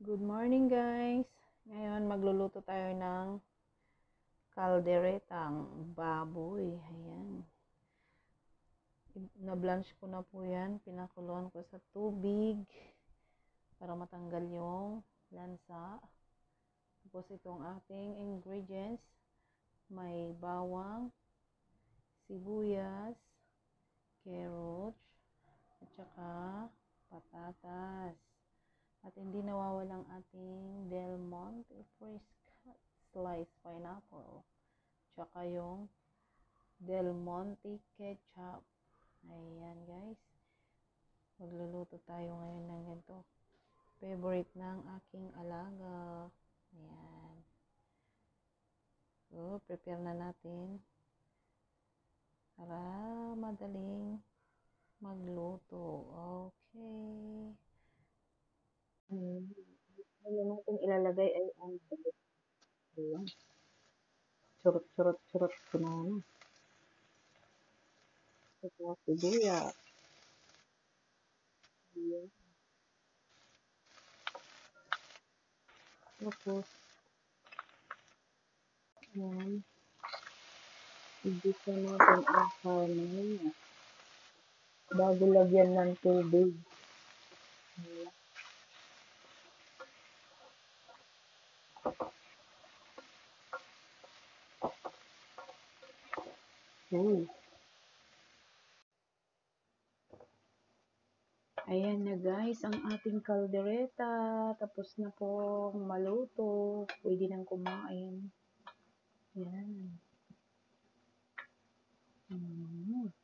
Good morning guys! Ngayon magluluto tayo ng kalderetang baboy. Ayan. Na-blanch ko na po yan. Pinakuluan ko sa tubig para matanggal yung lansa. Tapos itong ating ingredients. May bawang, sibuyas, carrots, hindi nawawalang ating Del Monte Fresca sliced pineapple. Tsaka yung Del Monte ketchup. Ayan guys. Magluluto tayo ngayon ng ganito. Favorite ng aking alaga. Ayan. So, prepare na natin para madaling magluto. Okay. Natin ilalagay ay ang Ayan. Surot, surot, surot ko na ano. Ito sibuyas. Ayan. Tapos, ayan. Ibisa natin ang karne. Bago lagyan ng tubig. Ayan. Ayan na guys, ang ating kaldereta. Tapos na pong maluto. Pwede nang kumain. Ayan. Mm.